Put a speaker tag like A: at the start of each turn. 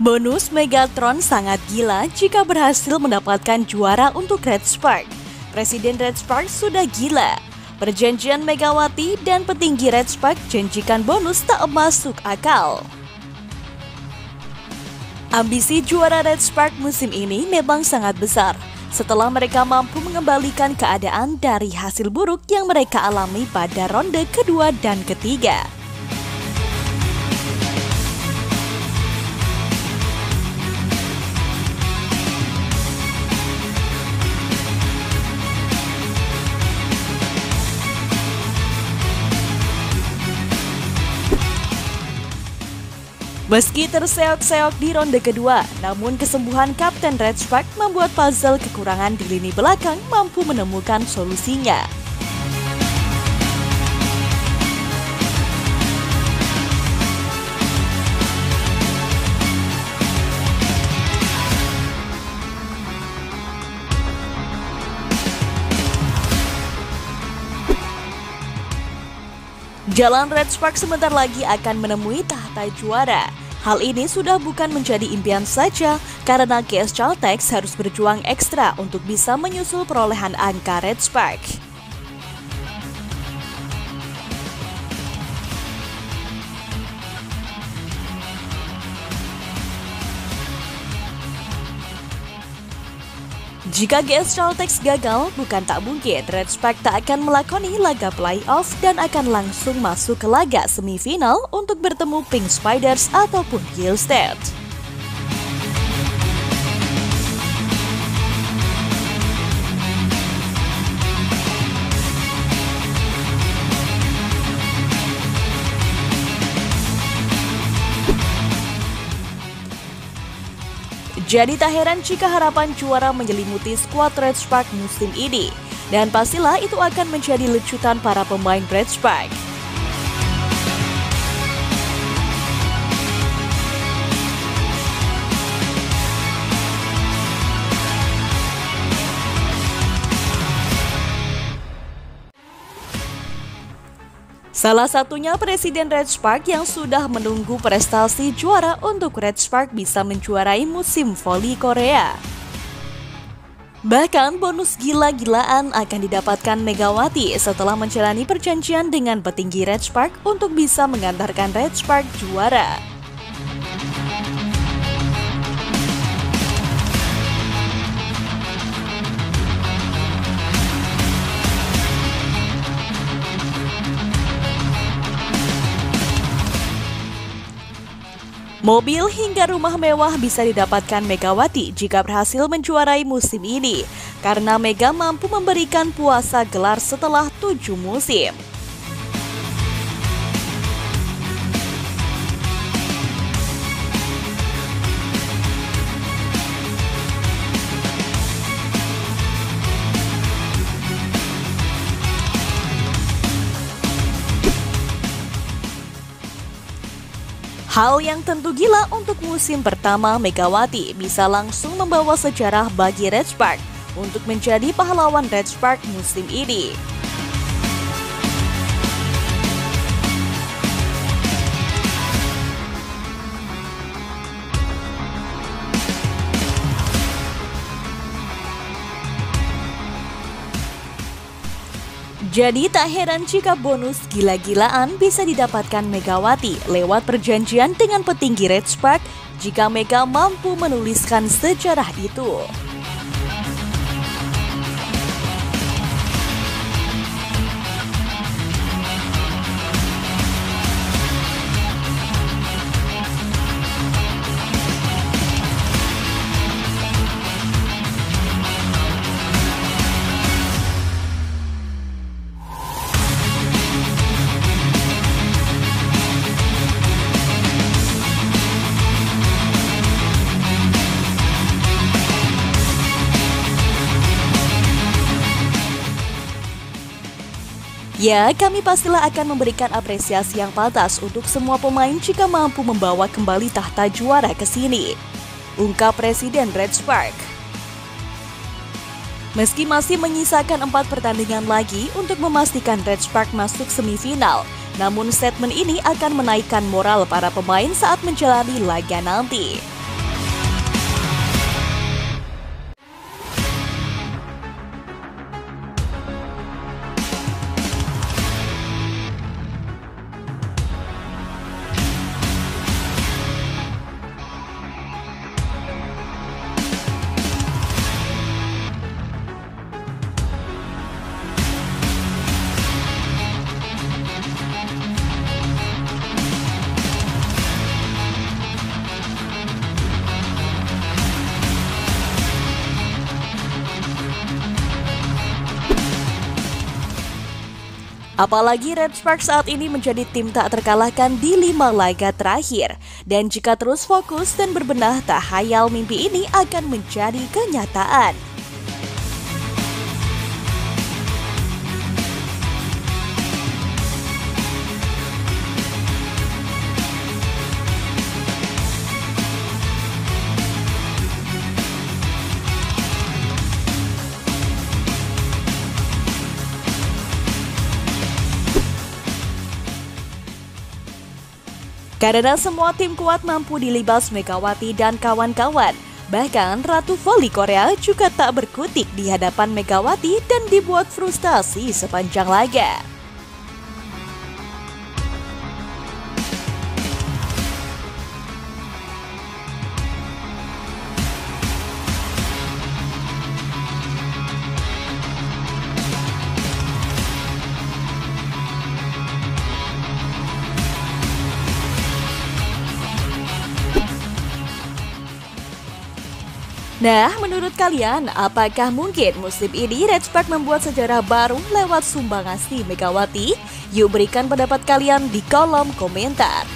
A: Bonus Megatron sangat gila jika berhasil mendapatkan juara untuk Red Spark. Presiden Red Spark sudah gila. Perjanjian Megawati dan petinggi Red Spark janjikan bonus tak masuk akal. Ambisi juara Red Spark musim ini memang sangat besar. Setelah mereka mampu mengembalikan keadaan dari hasil buruk yang mereka alami pada ronde kedua dan ketiga. Meski terseok-seok di ronde kedua, namun kesembuhan Kapten Red Spark membuat puzzle kekurangan di lini belakang mampu menemukan solusinya. Jalan Red Spark sebentar lagi akan menemui tahta juara. Hal ini sudah bukan menjadi impian saja karena KS Caltex harus berjuang ekstra untuk bisa menyusul perolehan angka Red Spark. Jika GS Caltex gagal, bukan tak mungkin Red Spark tak akan melakoni laga playoff dan akan langsung masuk ke laga semifinal untuk bertemu Pink Spiders ataupun Gilstead. Jadi tak heran jika harapan juara menyelimuti skuad Red Spark musim ini. Dan pastilah itu akan menjadi lecutan para pemain Red Spark. Salah satunya Presiden Red Spark yang sudah menunggu prestasi juara untuk Red Spark bisa menjuarai musim voli Korea. Bahkan bonus gila-gilaan akan didapatkan Megawati setelah menjalani perjanjian dengan petinggi Red Spark untuk bisa mengantarkan Red Spark juara. Mobil hingga rumah mewah bisa didapatkan Megawati jika berhasil menjuarai musim ini, karena Mega mampu memberikan puasa gelar setelah tujuh musim. Hal yang tentu gila untuk musim pertama Megawati bisa langsung membawa sejarah bagi Red Spark untuk menjadi pahlawan Red Spark musim ini. Jadi tak heran jika bonus gila-gilaan bisa didapatkan Megawati lewat perjanjian dengan petinggi Red Spark jika Mega mampu menuliskan sejarah itu. Ya, kami pastilah akan memberikan apresiasi yang pantas untuk semua pemain jika mampu membawa kembali tahta juara ke sini. Ungkap Presiden Red Spark. Meski masih menyisakan empat pertandingan lagi untuk memastikan Red Spark masuk semifinal, namun statement ini akan menaikkan moral para pemain saat menjalani laga nanti. Apalagi Red Sparks saat ini menjadi tim tak terkalahkan di lima laga terakhir. Dan jika terus fokus dan berbenah, tak hayal mimpi ini akan menjadi kenyataan. Karena semua tim kuat mampu dilibas Megawati dan kawan-kawan. Bahkan Ratu Voli Korea juga tak berkutik di hadapan Megawati dan dibuat frustasi sepanjang laga. Nah, menurut kalian, apakah mungkin musim ini Red Spark membuat sejarah baru lewat sumbangasi Megawati? Yuk berikan pendapat kalian di kolom komentar.